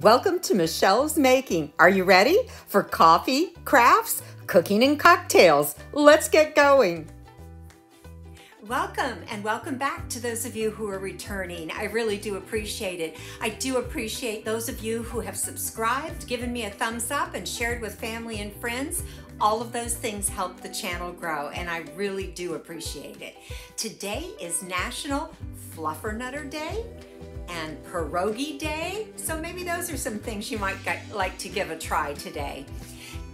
Welcome to Michele's Making. Are you ready for coffee, crafts, cooking, and cocktails? Let's get going. Welcome and welcome back to those of you who are returning. I really do appreciate it. I do appreciate those of you who have subscribed, given me a thumbs up, and shared with family and friends. All of those things help the channel grow, and I really do appreciate it. Today is National Fluffernutter Day and Pierogi Day. So maybe those are some things you might like to give a try today.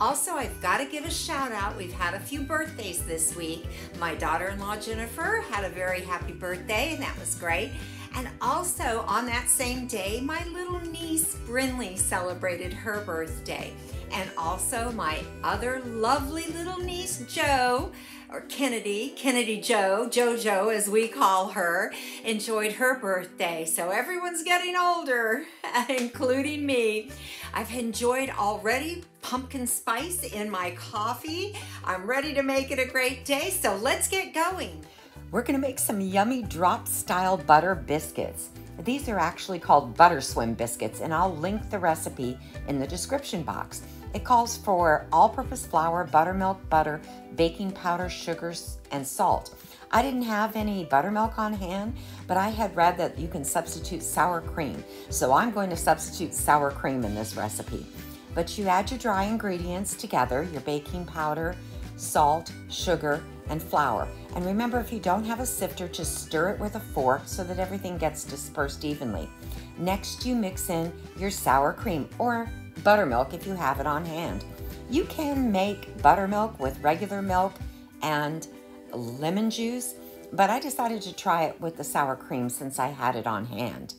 Also, I've got to give a shout out. We've had a few birthdays this week. My daughter-in-law Jennifer had a very happy birthday and that was great. And also on that same day, my little niece Brinley celebrated her birthday. And also my other lovely little niece Jo or Kennedy, Kennedy Joe, JoJo as we call her, enjoyed her birthday. So everyone's getting older, including me. I've enjoyed already pumpkin spice in my coffee. I'm ready to make it a great day, so let's get going. We're gonna make some yummy drop style butter biscuits. These are actually called Butter Swim biscuits, and I'll link the recipe in the description box. It calls for all-purpose flour, buttermilk, butter, baking powder, sugars, and salt. I didn't have any buttermilk on hand, but I had read that you can substitute sour cream. So I'm going to substitute sour cream in this recipe. But you add your dry ingredients together, your baking powder, salt, sugar, and flour. And remember, if you don't have a sifter, just stir it with a fork so that everything gets dispersed evenly. Next, you mix in your sour cream or buttermilk if you have it on hand. You can make buttermilk with regular milk and lemon juice, but I decided to try it with the sour cream since I had it on hand.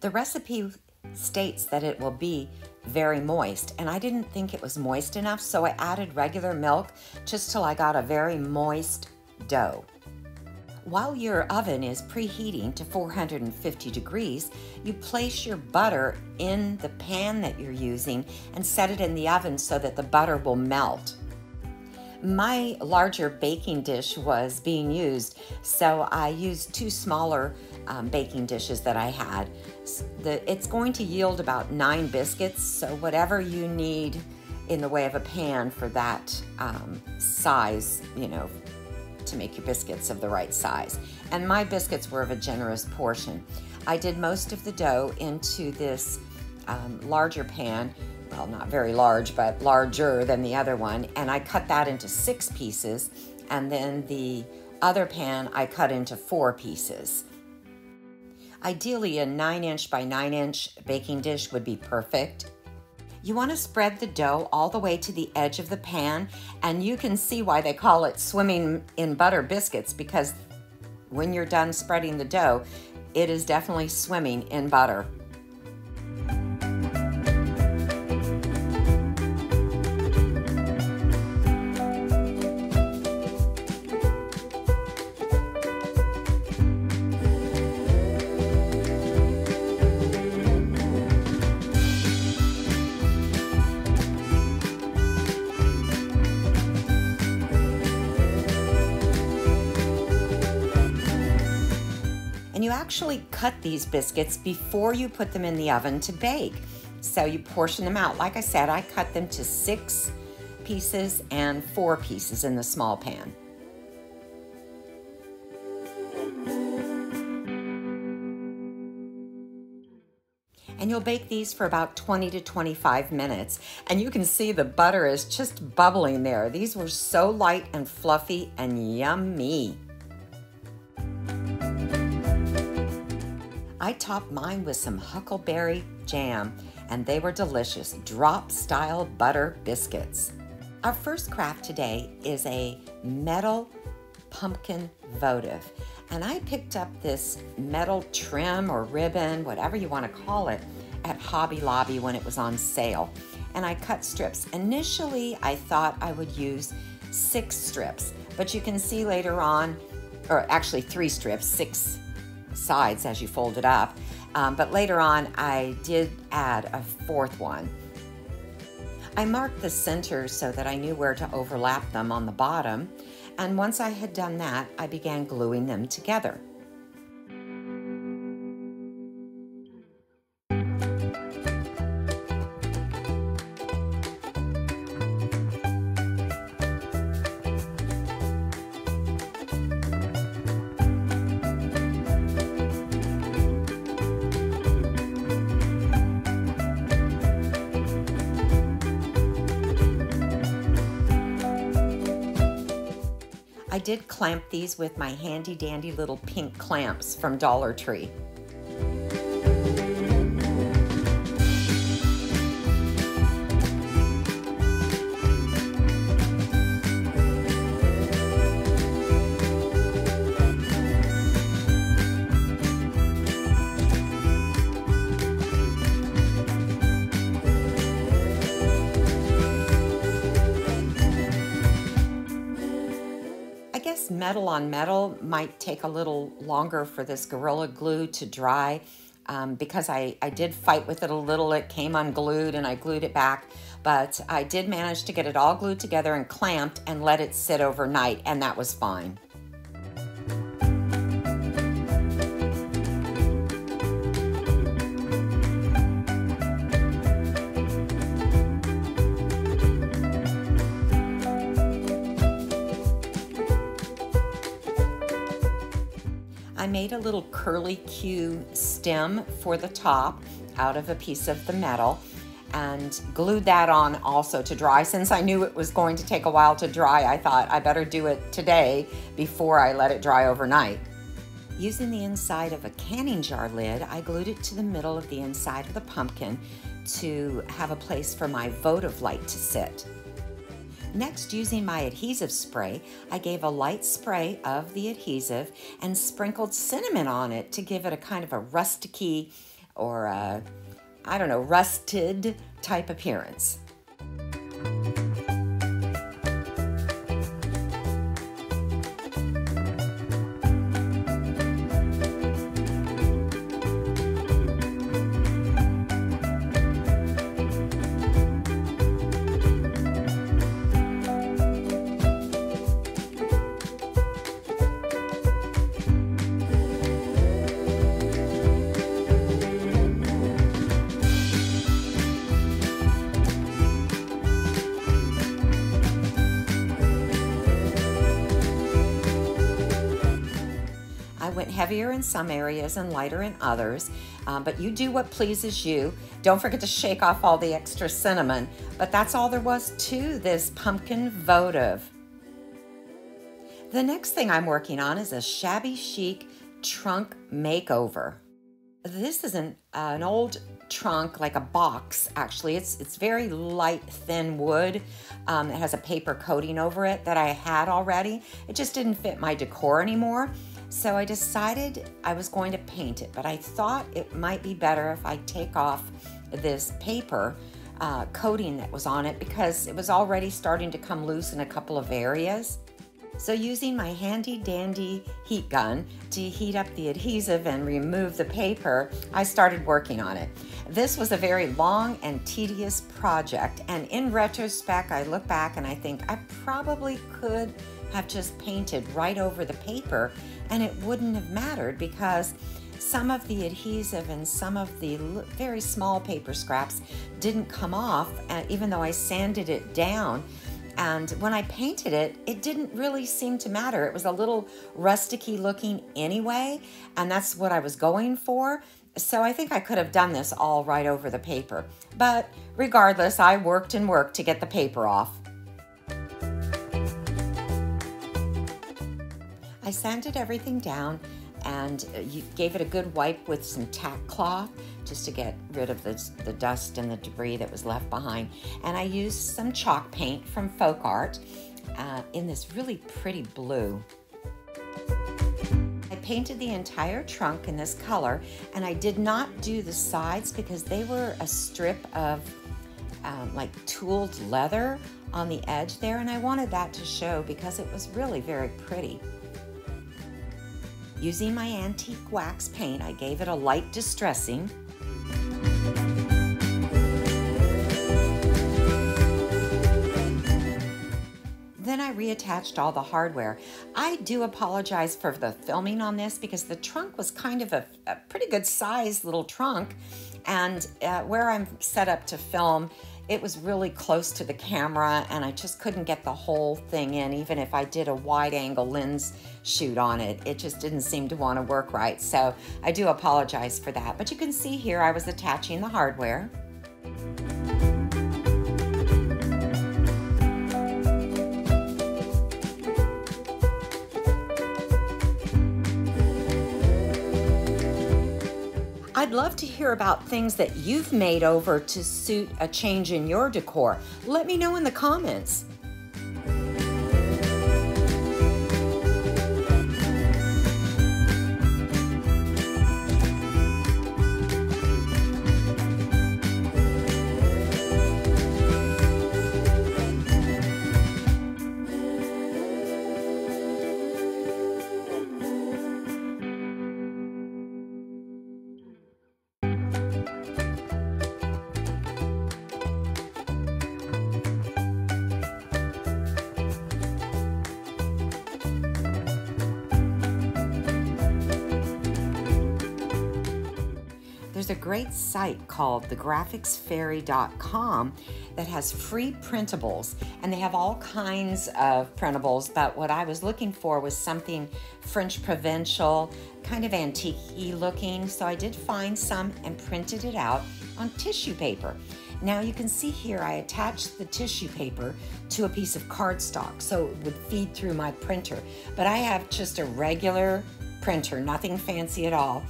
The recipe states that it will be very moist, and I didn't think it was moist enough, so I added regular milk just till I got a very moist dough. While your oven is preheating to 450 degrees, you place your butter in the pan that you're using and set it in the oven so that the butter will melt. My larger baking dish was being used, so I used two smaller um, baking dishes that I had. The, it's going to yield about nine biscuits, so whatever you need in the way of a pan for that um, size, you know, to make your biscuits of the right size. And my biscuits were of a generous portion. I did most of the dough into this um, larger pan, well, not very large, but larger than the other one, and I cut that into six pieces, and then the other pan I cut into four pieces. Ideally, a 9 inch by 9 inch baking dish would be perfect. You want to spread the dough all the way to the edge of the pan, and you can see why they call it swimming in butter biscuits because when you're done spreading the dough, it is definitely swimming in butter. Actually cut these biscuits before you put them in the oven to bake. So you portion them out. Like I said, I cut them to six pieces and four pieces in the small pan. and you'll bake these for about 20 to 25 minutes. And you can see the butter is just bubbling there. These were so light and fluffy and yummy. I topped mine with some huckleberry jam, and they were delicious drop style butter biscuits. Our first craft today is a metal pumpkin votive. And I picked up this metal trim or ribbon, whatever you want to call it, at Hobby Lobby when it was on sale. And I cut strips. Initially, I thought I would use six strips, but you can see later on, or actually three strips, six sides as you fold it up. Um, but later on, I did add a fourth one. I marked the centers so that I knew where to overlap them on the bottom. And once I had done that, I began gluing them together. Did clamp these with my handy dandy little pink clamps from Dollar Tree. Metal on metal might take a little longer for this Gorilla Glue to dry um, because I, I did fight with it a little. It came unglued and I glued it back, but I did manage to get it all glued together and clamped and let it sit overnight, and that was fine. Curly Q stem for the top out of a piece of the metal and glued that on also to dry. Since I knew it was going to take a while to dry, I thought I better do it today before I let it dry overnight. Using the inside of a canning jar lid, I glued it to the middle of the inside of the pumpkin to have a place for my votive light to sit. Next, using my adhesive spray, I gave a light spray of the adhesive and sprinkled cinnamon on it to give it a kind of a rusticy or a, I don't know, rusted type appearance. Heavier in some areas and lighter in others, um, but you do what pleases you. Don't forget to shake off all the extra cinnamon, but that's all there was to this pumpkin votive. The next thing I'm working on is a shabby chic trunk makeover. This is an, uh, an old trunk, like a box, actually. It's, it's very light, thin wood. Um, it has a paper coating over it that I had already. It just didn't fit my decor anymore. So I decided I was going to paint it, but I thought it might be better if I take off this paper uh, coating that was on it because it was already starting to come loose in a couple of areas. So using my handy dandy heat gun to heat up the adhesive and remove the paper, I started working on it. This was a very long and tedious project and in retrospect I look back and I think I probably could have just painted right over the paper and it wouldn't have mattered because some of the adhesive and some of the very small paper scraps didn't come off uh, even though I sanded it down and when I painted it, it didn't really seem to matter. It was a little rusticy looking anyway, and that's what I was going for. So I think I could have done this all right over the paper. But regardless, I worked and worked to get the paper off. I sanded everything down and uh, gave it a good wipe with some tack cloth just to get rid of the, the dust and the debris that was left behind. And I used some chalk paint from Folk Art uh, in this really pretty blue. I painted the entire trunk in this color and I did not do the sides because they were a strip of um, like tooled leather on the edge there and I wanted that to show because it was really very pretty. Using my antique wax paint, I gave it a light distressing. Then I reattached all the hardware. I do apologize for the filming on this because the trunk was kind of a, a pretty good sized little trunk and uh, where I'm set up to film, it was really close to the camera and I just couldn't get the whole thing in even if I did a wide angle lens shoot on it. It just didn't seem to want to work right. So I do apologize for that. But you can see here I was attaching the hardware. I'd love to hear about things that you've made over to suit a change in your decor. Let me know in the comments. Great site called thegraphicsfairy.com that has free printables, and they have all kinds of printables. But what I was looking for was something French provincial, kind of antique looking. So I did find some and printed it out on tissue paper. Now you can see here I attached the tissue paper to a piece of cardstock so it would feed through my printer. But I have just a regular printer, nothing fancy at all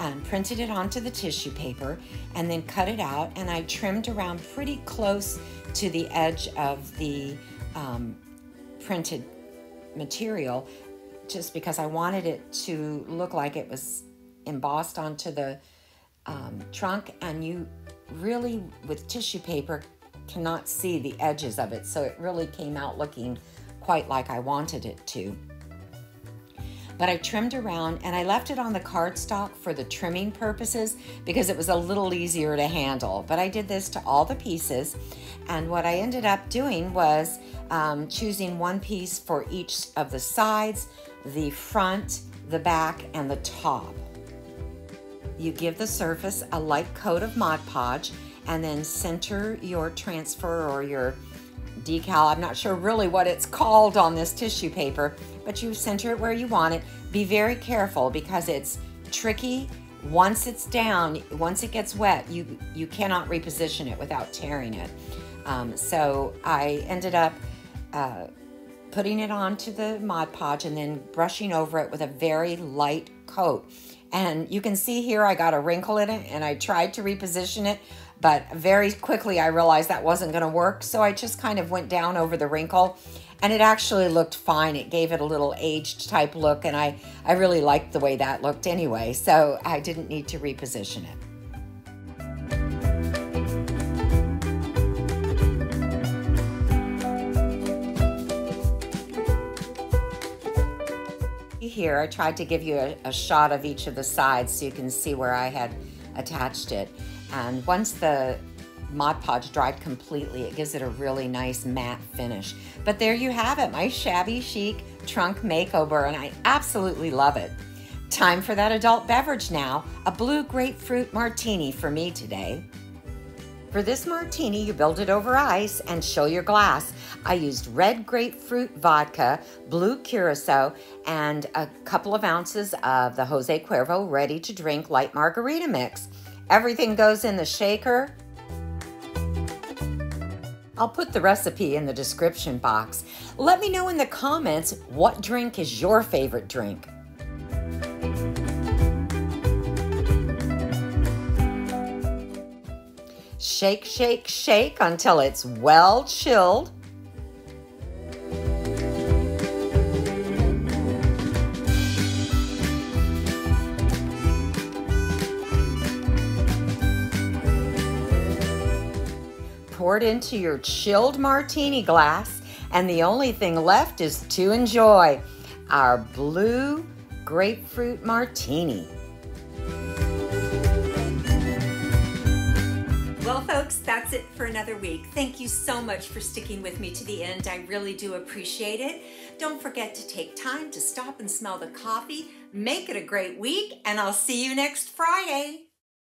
and printed it onto the tissue paper and then cut it out. And I trimmed around pretty close to the edge of the um, printed material just because I wanted it to look like it was embossed onto the um, trunk. And you really with tissue paper cannot see the edges of it. So it really came out looking quite like I wanted it to but I trimmed around and I left it on the cardstock for the trimming purposes because it was a little easier to handle. But I did this to all the pieces and what I ended up doing was um, choosing one piece for each of the sides, the front, the back, and the top. You give the surface a light coat of Mod Podge and then center your transfer or your decal. I'm not sure really what it's called on this tissue paper, but you center it where you want it. Be very careful because it's tricky. Once it's down, once it gets wet, you, you cannot reposition it without tearing it. Um, so I ended up uh, putting it onto the Mod Podge and then brushing over it with a very light coat. And you can see here I got a wrinkle in it and I tried to reposition it, but very quickly I realized that wasn't going to work. So I just kind of went down over the wrinkle and it actually looked fine. It gave it a little aged type look and I, I really liked the way that looked anyway. So I didn't need to reposition it. Here, I tried to give you a, a shot of each of the sides so you can see where I had attached it. And once the Mod Podge dried completely, it gives it a really nice matte finish. But there you have it, my shabby chic trunk makeover, and I absolutely love it. Time for that adult beverage now, a blue grapefruit martini for me today. For this martini, you build it over ice and show your glass. I used red grapefruit vodka, blue curacao, and a couple of ounces of the Jose Cuervo ready to drink light margarita mix. Everything goes in the shaker. I'll put the recipe in the description box. Let me know in the comments what drink is your favorite drink. Shake, shake, shake until it's well chilled. Pour it into your chilled martini glass, and the only thing left is to enjoy our blue grapefruit martini. Well, folks, that's it for another week. Thank you so much for sticking with me to the end. I really do appreciate it. Don't forget to take time to stop and smell the coffee. Make it a great week, and I'll see you next Friday.